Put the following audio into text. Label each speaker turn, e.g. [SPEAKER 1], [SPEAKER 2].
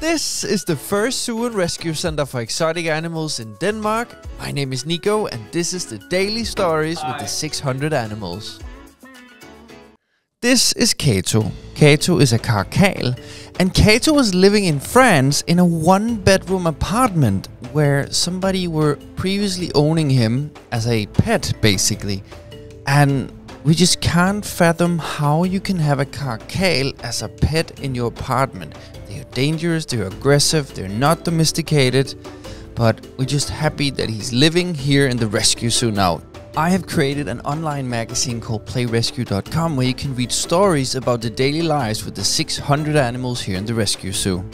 [SPEAKER 1] This is the first zoo and rescue center for exotic animals in Denmark. My name is Niko, and this is the daily stories with the 600 animals. This is Kato. Kato is a caracal, and Kato was living in France in a one bedroom apartment where somebody were previously owning him as a pet, basically. And we just can't fathom how you can have a caracal as a pet in your apartment. They dangerous, they're aggressive, they're not domesticated, but we're just happy that he's living here in the rescue zoo now. I have created an online magazine called playrescue.com where you can read stories about the daily lives with the 600 animals here in the rescue zoo.